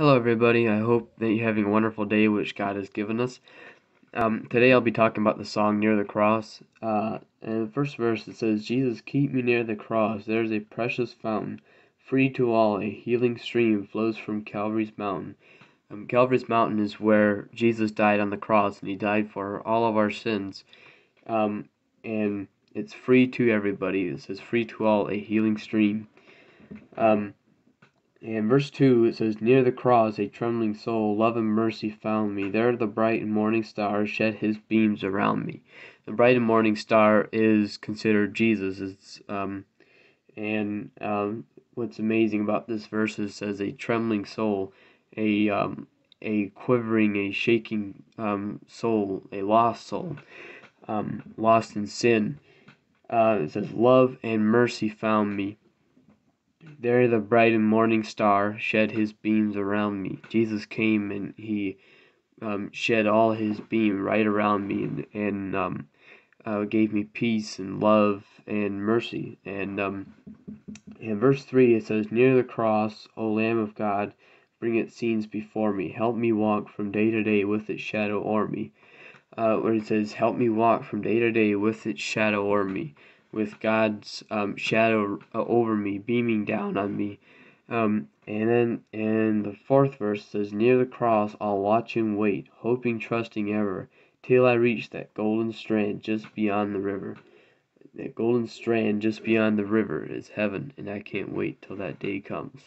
Hello, everybody. I hope that you're having a wonderful day, which God has given us. Um, today, I'll be talking about the song Near the Cross. Uh, and the first verse it says, Jesus, keep me near the cross. There's a precious fountain, free to all. A healing stream flows from Calvary's mountain. Um, Calvary's mountain is where Jesus died on the cross, and he died for all of our sins. Um, and it's free to everybody. It says, free to all, a healing stream. Um, and verse 2, it says, Near the cross, a trembling soul, love and mercy found me. There the bright and morning star shed his beams around me. The bright and morning star is considered Jesus. It's, um, and um, what's amazing about this verse is says a trembling soul, a, um, a quivering, a shaking um, soul, a lost soul, um, lost in sin. Uh, it says, Love and mercy found me. There the bright and morning star shed his beams around me. Jesus came and he um, shed all his beam right around me and, and um, uh, gave me peace and love and mercy. And um, in verse 3 it says, Near the cross, O Lamb of God, bring its scenes before me. Help me walk from day to day with its shadow o'er me. Uh, where it says, Help me walk from day to day with its shadow o'er me with God's um, shadow uh, over me, beaming down on me. Um, and then in the fourth verse says, Near the cross I'll watch and wait, hoping, trusting ever, till I reach that golden strand just beyond the river. That golden strand just beyond the river is heaven, and I can't wait till that day comes.